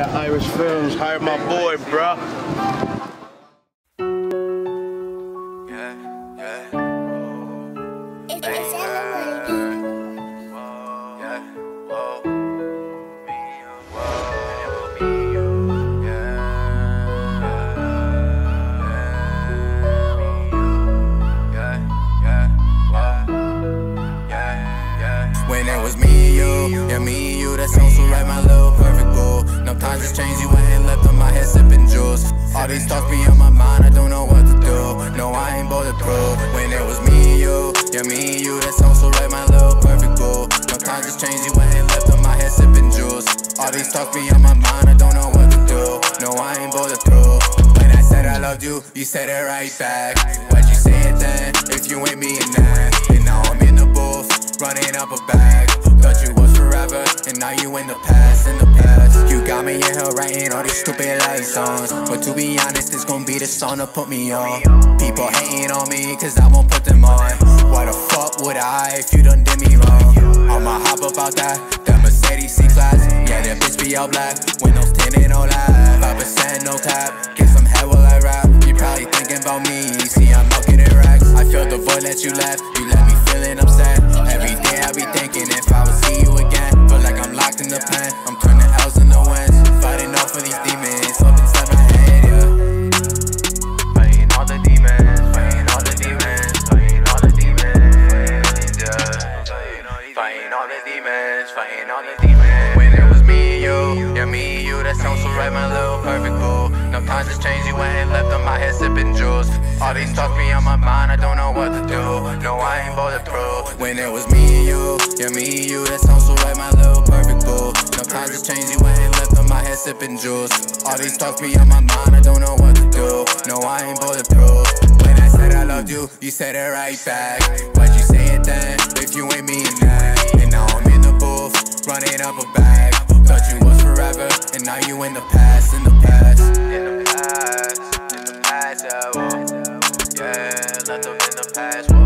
That Iris Filmz hired my boy, bruh. Yeah, yeah, It's, it's everybody. yeah, whoa. Me, whoa, me, you, yeah, yeah, yeah, whoa, yeah, yeah. When it was me and you, yeah, me and you, that sounds so right, my little perfect these thoughts be on my mind, I don't know what to do. No, I ain't bulletproof. When it was me and you, yeah, me and you, that sounds so right, my little perfect boo. No times has changed, you went and left on my head sipping juice. All these thoughts be on my mind, I don't know what to do. No, I ain't bulletproof. When I said I loved you, you said it right back. Why'd you say it then? If you ain't me and that. And now I'm in the booth, running up a bag. Thought you was forever, and now you in the past, in the. You got me in here writing all these stupid love songs. But to be honest, it's gonna be the song to put me on. People hating on me, cause I won't put them on. Why the fuck would I if you done did me wrong? I'ma hop about that, that Mercedes C-Class. Yeah, that bitch be all black, windows tinted, no lie. 5% no cap, get some head while I rap. You probably thinking about me, see I'm out getting racks. I feel the void that you left, right, my little perfect boo. No times has changed, you went and left on my head sipping juice. All these thoughts be on my mind, I don't know what to do. No, I ain't bulletproof. When it was me and you, yeah, me and you, that sounds so right, my little perfect boo. No times has changed, you went and left on my head sipping juice. All these thoughts be on my mind, I don't know what to do. No, I ain't bulletproof. When I said I loved you, you said it right back. Why'd you say it then? If you ain't me and that. And now I'm in the booth, running up a bag now you in the past, in the past. In the past, in the past, yeah, well, yeah, left them in the past. Well.